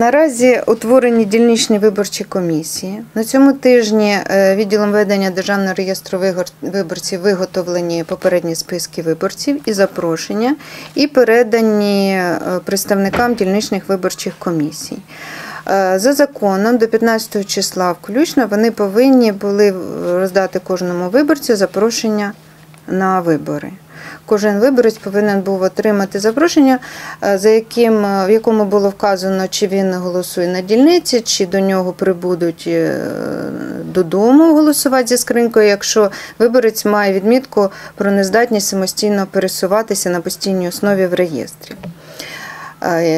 Наразі утворені дільничні виборчі комісії. На цьому тижні е, відділом ведення Державного реєстру виборців виготовлені попередні списки виборців і запрошення, і передані е, представникам дільничних виборчих комісій. Е, За законом до 15 числа включно вони повинні були роздати кожному виборцю запрошення на вибори. Кожен виборець повинен був отримати запрошення, е, за яким, е, в якому було вказано, чи він голосує на дільниці, чи до нього прибудуть е, додому голосувати зі скринькою, якщо виборець має відмітку про нездатність самостійно пересуватися на постійній основі в реєстрі.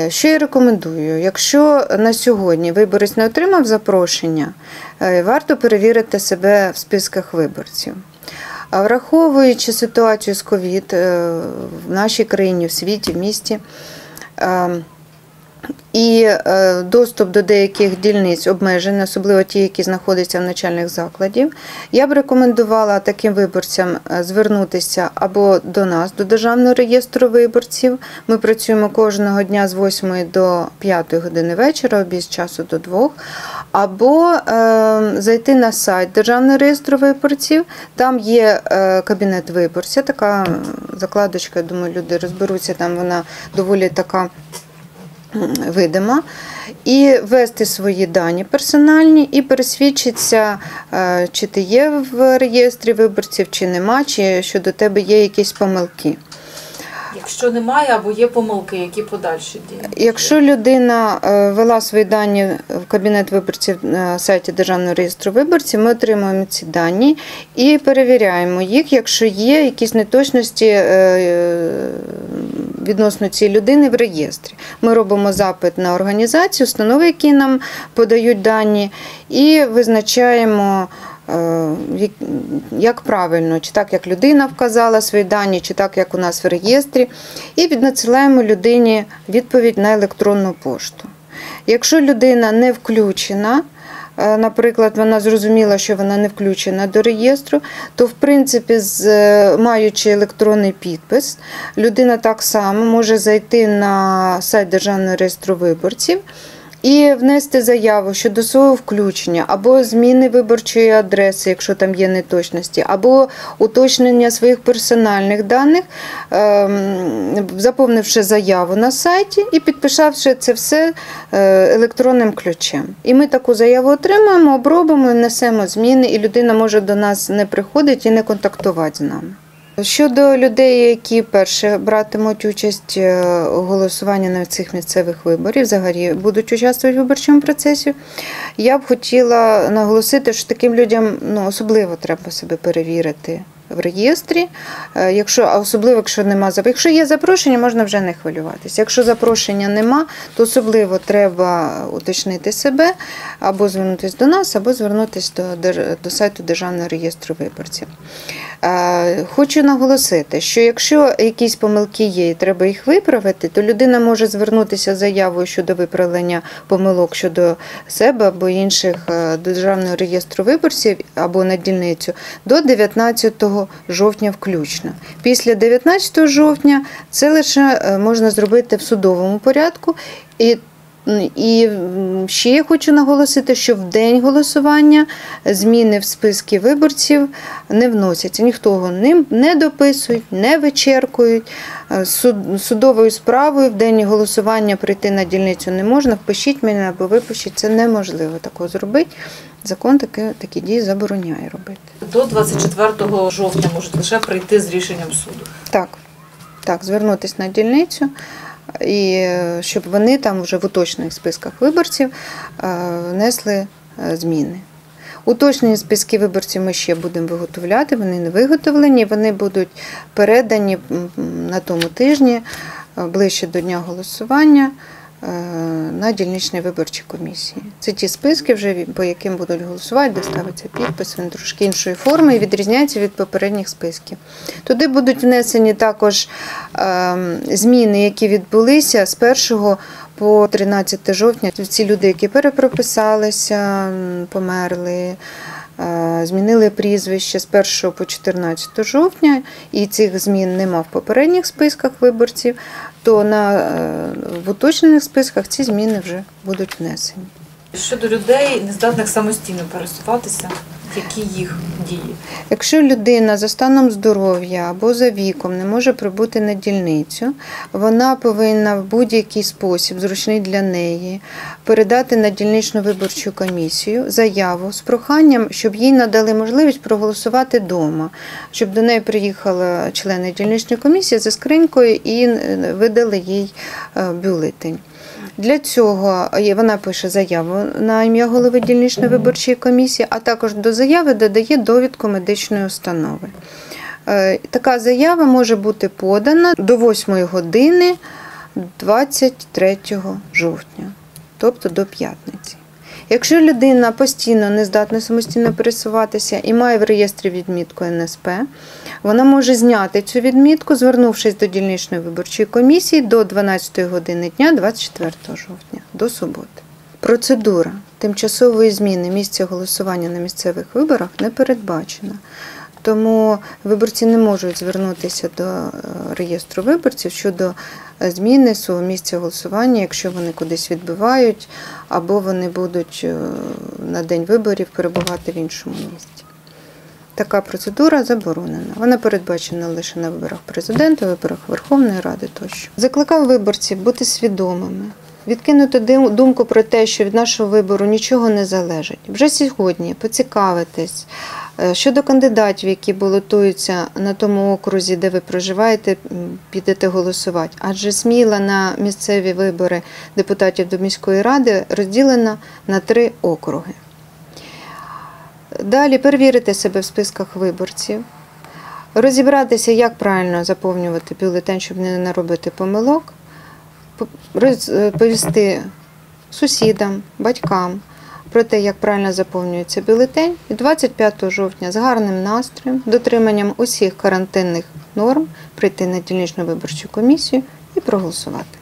Що я рекомендую? Якщо на сьогодні виборець не отримав запрошення, варто перевірити себе в списках виборців. А враховуючи ситуацію з ковід е, в нашій країні, в світі, в місті. е, І е, доступ до деяких дільниць обмежений, особливо ті, які знаходяться в начальних закладів. Я б рекомендувала таким виборцям звернутися або до нас, до Державного реєстру виборців. Ми працюємо кожного дня з 8 до 5 години вечора, обід з часу до 2. Або е, зайти на сайт Державного реєстру виборців. Там є е, кабінет виборця, така закладочка, я думаю, люди розберуться, там вона доволі така видима, і ввести свої дані персональні і пересвідчитися, е, чи ти є в реєстрі виборців, чи нема, чи що до тебе є якісь помилки. Якщо немає або є помилки, які подальші дії? Якщо людина е, ввела свої дані в кабінет виборців на сайті Державного реєстру виборців, ми отримуємо ці дані і перевіряємо їх, якщо є якісь неточності е, відносно цієї людини в реєстрі. Ми робимо запит на організацію, установи, які нам подають дані, і визначаємо. Е, як- правильно, чи так, як людина вказала свої дані, чи так, як у нас в реєстрі, і віднадсилаємо людині відповідь на електронну пошту. Якщо людина не включена, е, наприклад, вона зрозуміла, що вона не включена до реєстру, то в принципі, е, маючи електронний підпис, людина так само може зайти на сайт Державного реєстру виборців. І внести заяву щодо свого включення або зміни виборчої адреси, якщо там є неточності, або уточнення своїх персональних даних, ем, заповнивши заяву на сайті і підписавши це все е, електронним ключем. І ми таку заяву отримуємо, обробимо, внесемо зміни, і людина може до нас не приходити і не контактувати з нами. Щодо людей, які перше братимуть участь е, у голосуванні на цих місцевих виборів, взагалі будуть участвувати в виборчому процесі, я б хотіла наголосити, що таким людям ну, особливо треба себе перевірити в реєстрі. Е, Якщо, а особливо, якщо нема Якщо є запрошення, можна вже не хвилюватися. Якщо запрошення нема, то особливо треба уточнити себе або звернутися до нас, або звернутися до, до сайту Державного реєстру виборців. Е, Хочу наголосити, що якщо якісь помилки є і треба їх виправити, то людина може звернутися з заявою щодо виправлення помилок щодо себе або інших е, Державного реєстру виборців або на дільницю до 19 жовтня включно. Після 19 жовтня це лише е, можна зробити в судовому порядку. І і ще я хочу наголосити, що в день голосування зміни в списки виборців не вносяться. Ніхто його не, дописують, не вичеркують. Е, Суд, судовою справою в день голосування прийти на дільницю не можна. Впишіть мене або випишіть. Це неможливо такого зробити. Закон такі, такі дії забороняє робити. До 24 жовтня можуть лише прийти з рішенням суду. Так, так, звернутися на дільницю, і е, щоб вони там вже в уточних списках виборців е, внесли е, зміни. Уточнені списки виборців ми ще будемо виготовляти, вони не виготовлені, вони будуть передані на тому тижні ближче до дня голосування на дільничні виборчі комісії. Це ті списки, вже по яким будуть голосувати, де ставиться підпис, він трошки іншої форми і відрізняється від попередніх списків. Туди будуть внесені також ем, зміни, які відбулися з 1 по 13 жовтня. Ці люди, які перепрописалися, померли, е, змінили прізвище з 1 по 14 жовтня, і цих змін нема в попередніх списках виборців, то на, е, в уточнених списках ці зміни вже будуть внесені. Щодо людей, нездатних самостійно пересуватися, які їх дії? Якщо людина за станом здоров'я або за віком не може прибути на дільницю, вона повинна в будь-який спосіб, зручний для неї, передати на дільничну виборчу комісію заяву з проханням, щоб їй надали можливість проголосувати вдома, щоб до неї приїхали члени дільничної комісії за скринькою і е, видали їй е, бюлетень. Для цього вона пише заяву на ім'я голови дільничної виборчої комісії, а також до заяви додає довідку медичної установи. Е, Така заява може бути подана до 8 години 23 жовтня, тобто до п'ятниці. Якщо людина постійно не здатна самостійно пересуватися і має в реєстрі відмітку НСП, вона може зняти цю відмітку, звернувшись до дільничної виборчої комісії до 12 години дня 24 жовтня, до суботи. Процедура тимчасової зміни місця голосування на місцевих виборах не передбачена. Тому виборці не можуть звернутися до е, реєстру виборців щодо е, зміни свого місця голосування, якщо вони кудись відбивають, або вони будуть е, на день виборів перебувати в іншому місті. Така процедура заборонена. Вона передбачена лише на виборах президента, виборах Верховної Ради тощо. Закликав виборців бути свідомими, відкинути думку про те, що від нашого вибору нічого не залежить. Вже сьогодні поцікавитись щодо кандидатів, які балотуються на тому окрузі, де ви проживаєте, підете голосувати. Адже сміла на місцеві вибори депутатів до міської ради розділена на три округи. Далі перевірити себе в списках виборців, розібратися, як правильно заповнювати бюлетень, щоб не наробити помилок, розповісти сусідам, батькам про те, як правильно заповнюється бюлетень, і 25 жовтня з гарним настроєм, дотриманням усіх карантинних норм прийти на дільничну виборчу комісію і проголосувати.